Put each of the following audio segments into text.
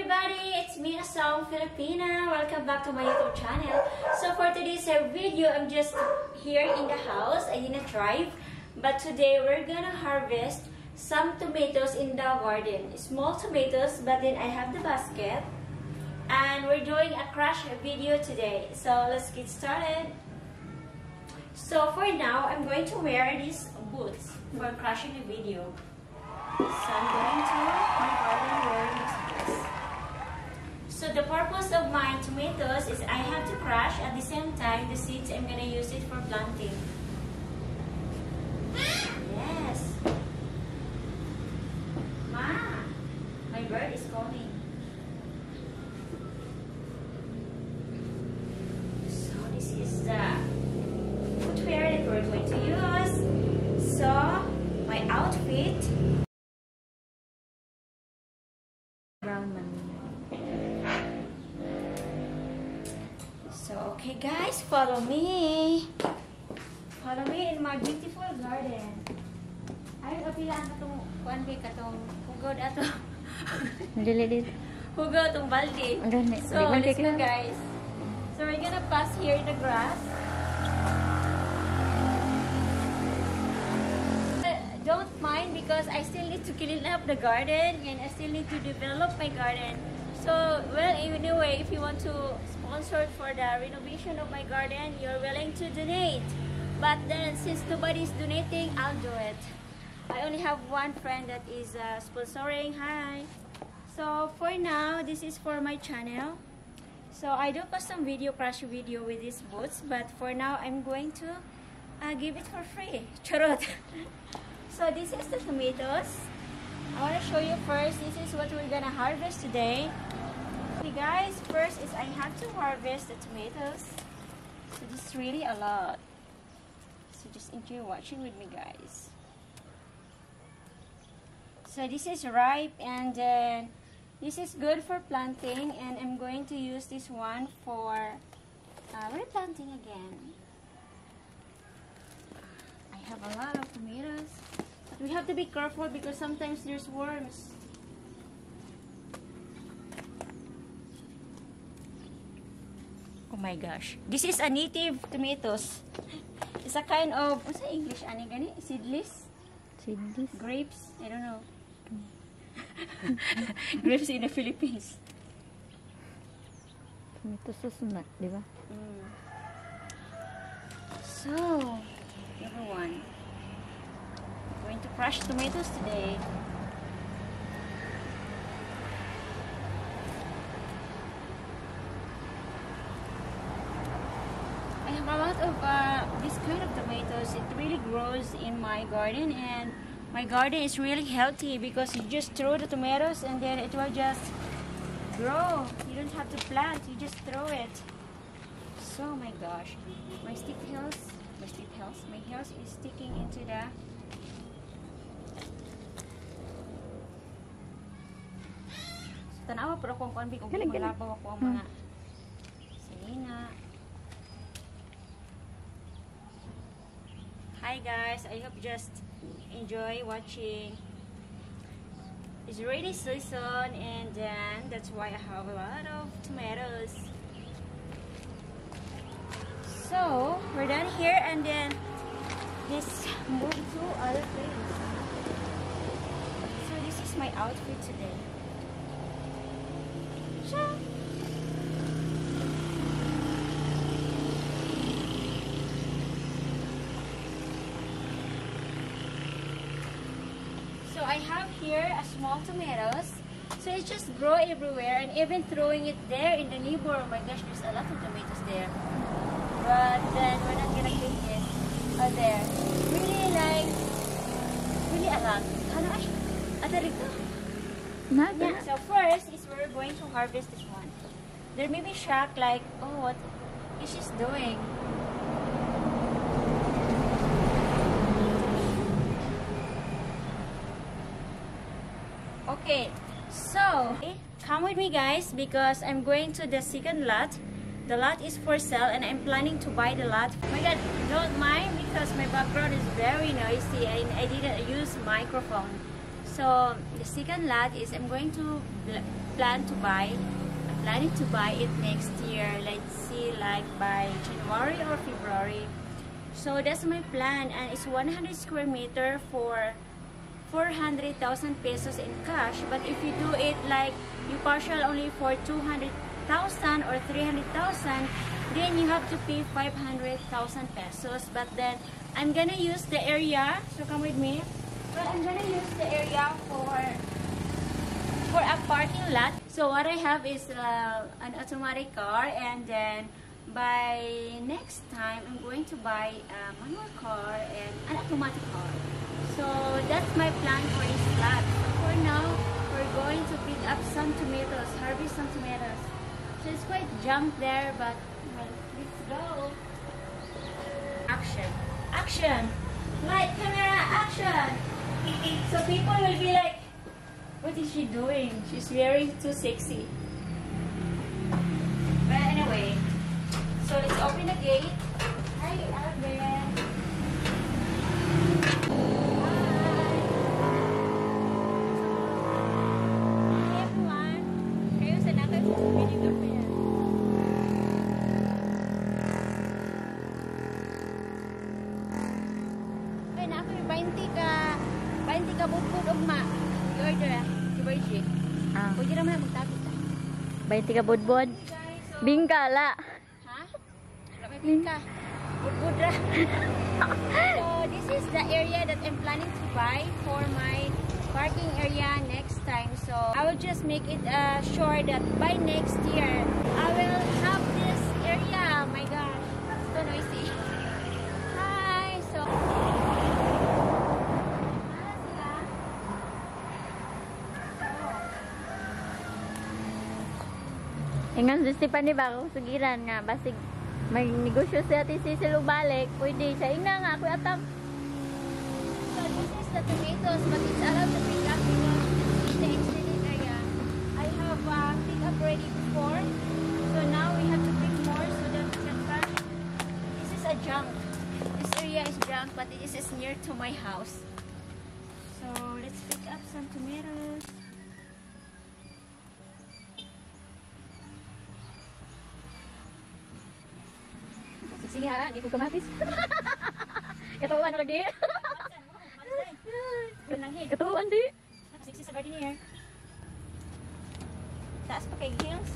everybody! It's me, Asawang Filipina. Welcome back to my YouTube channel. So for today's uh, video, I'm just here in the house. I didn't drive. But today, we're gonna harvest some tomatoes in the garden. Small tomatoes, but then I have the basket. And we're doing a crush video today. So let's get started. So for now, I'm going to wear these boots for crushing the video. So I'm going to my garden. So the purpose of my tomatoes is I have to crush at the same time the seeds I'm gonna use it for planting. Guys, follow me. Follow me in my beautiful garden. Ay, kapilaan ka itong kuan kay katong hugod ato. Dili hugod itong balde. So, Di man let's go guys. So we're gonna pass here in the grass. Don't mind because I still need to clean up the garden and I still need to develop my garden. So, well, anyway, if you want to sponsor for the renovation of my garden, you're willing to donate. But then, since nobody's donating, I'll do it. I only have one friend that is uh, sponsoring. Hi. So, for now, this is for my channel. So I do custom video crash video with these boots, but for now I'm going to uh, give it for free. Charot. so this is the tomatoes. I want to show you first. This is what we're gonna harvest today. Okay, guys. First is I have to harvest the tomatoes. So this is really a lot. So just enjoy watching with me, guys. So this is ripe and then this is good for planting and I'm going to use this one for uh, replanting again. I have a lot of tomatoes. But we have to be careful because sometimes there's worms. Oh my gosh. This is a native tomatoes. It's a kind of, what's the English? Ani gani? Seedless? Seedless. Grapes? I don't know. Grapes in the Philippines. Tomato sauce na, di ba? Mm. So, everyone, we're going to crush tomatoes today. A lot of uh, this kind of tomatoes. It really grows in my garden and my garden is really healthy because you just throw the tomatoes and then it will just grow. You don't have to plant, you just throw it. So my gosh, my stick hairs, my stick hairs, my hairs is sticking into the tanawa pero kung big kung Galing, galing. malabaw ako ang mga salina. Hi guys, I hope you just enjoy watching. It's rainy season and then that's why I have a lot of tomatoes. So we're done here and then let's move to other things. So this is my outfit today. Ciao. So I have here a small tomatoes. So it just grow everywhere and even throwing it there in the neighbor. Oh my gosh, there's a lot of tomatoes there. But then we're not gonna clean it. Oh, there. Really like, really a lot. Ano ay? Ate Rito. Nada. Yeah, so first is we're going to harvest this one. There may be shock like, oh, what is she doing? Okay, so come with me guys because I'm going to the second lot. The lot is for sale and I'm planning to buy the lot. Oh my god, don't mind because my background is very noisy and I didn't use microphone. So the second lot is I'm going to plan to buy. I'm planning to buy it next year. Let's see, like by January or February. So that's my plan, and it's 100 square meter for 400,000 pesos in cash. But if you do it like you partial only for 200,000 or 300,000, then you have to pay 500,000 pesos. But then I'm gonna use the area. So come with me. Well, I'm gonna use the area for for a parking lot. So what I have is uh, an automatic car, and then by next time I'm going to buy a manual car and an automatic car. So that's my plan for this. So for now, we're going to pick up some tomatoes, harvest some tomatoes. So it's quite junk there, but well, let's go. Action, action, light, camera, action. So people will be like, what is she doing? She's wearing too sexy. But anyway, so let's open the gate. Hi, 20 ka 20 ka bukod ugma. I-order ah. Si Virgie. Ah, Pwede naman na magtapos ah. 20 ka budbod. Guys, so... Bingkala. Ha? Wala may pink ka. Budbud ra. so, this is the area that I'm planning to buy for my parking area next time. So, I will just make it uh, sure that by next year, I will Ingan si Stephanie ba ako sugiran nga basig may negosyo siya ti Cecil balik pwede siya ina nga ako atam So this is the tomatoes, but it's allowed to pick up it's the extended area. I have uh, picked up already before, so now we have to pick more so that we can catch. This is a junk. This area is junk, but this is near to my house. So let's pick up some tomatoes. Ha di ko kamatis katuan lagi katuan di. Siksi sa garden Taas pa kay heels.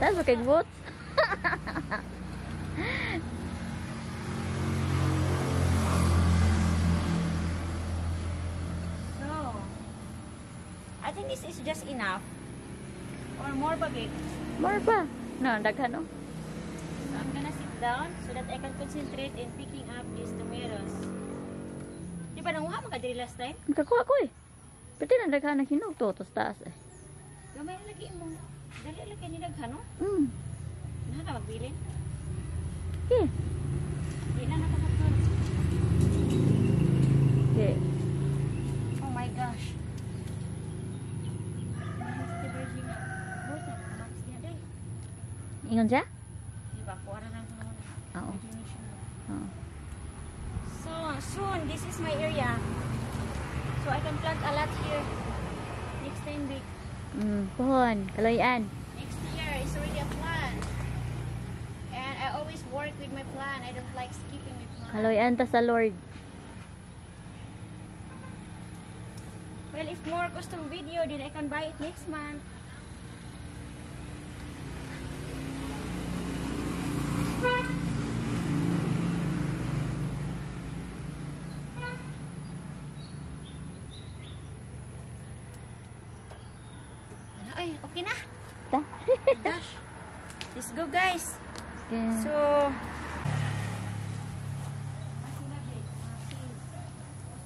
tas kay boots So, I think this is just enough. Or more pa, babe. more pa no daghan no down so that I can concentrate in picking up these tomatoes. Di ba nang mga diri last time? kakuha ko eh pwede na daghan na hinog to tos taas eh Gamay lagi mo. Dali lagi ni daghan, no? hmm Naha ka magbilin? okay Di na nakakapag. okay Oh my gosh. Mahal si oo Imagination oo So soon, this is my area. So I can plant a lot here. Next time week. hmm pohon kaloyan Next year is already a plan. And I always work with my plan. I don't like skipping my plan. kaloyan ta sa Lord Well, if more custom video, then I can buy it next month. Ay, okay na. ta Dash. Let's go, guys. okay. So,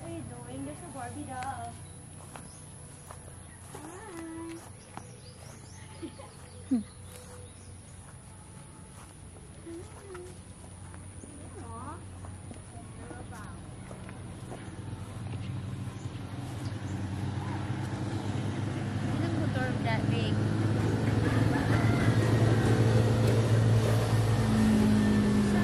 what are you doing? There's a Barbie doll. Hi. Aw. Hindi lang motor that big. So,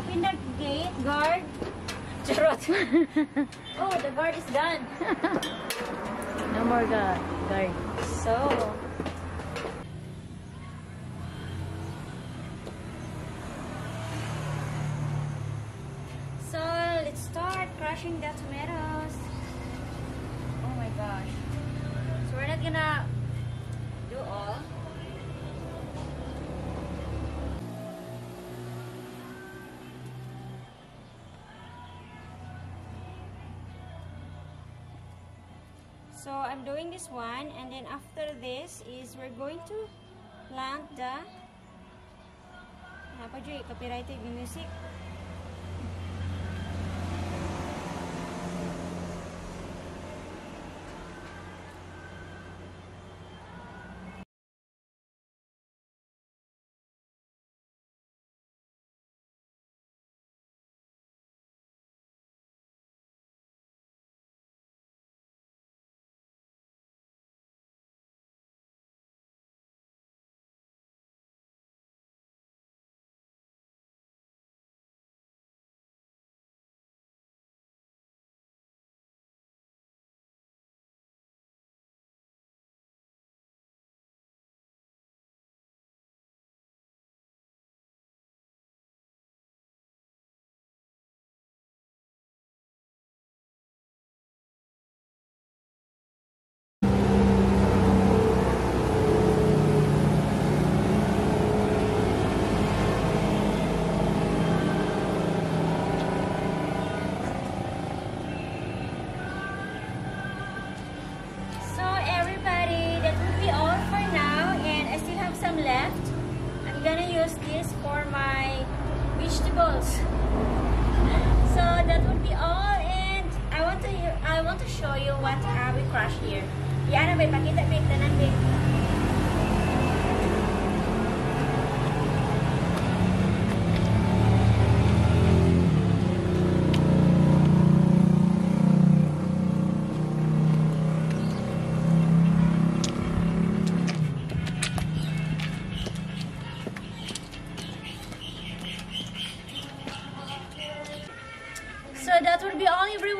open the gate, guard. oh, the guard is done. No more ga guard. So, so let's start crushing the tomatoes. Oh my gosh. So we're not gonna So I'm doing this one and then after this is we're going to plant the? Copyrighted music. Vegetables. So that would be all and I want to I want to show you what uh, we crush here. Yan na ba pakita ba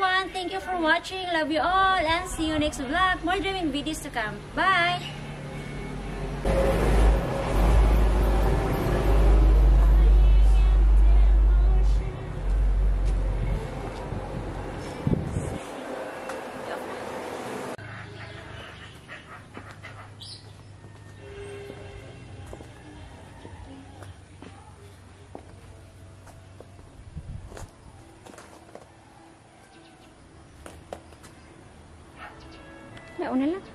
everyone. Thank you for watching. Love you all and see you next vlog. More dreaming videos to come. Bye! únela.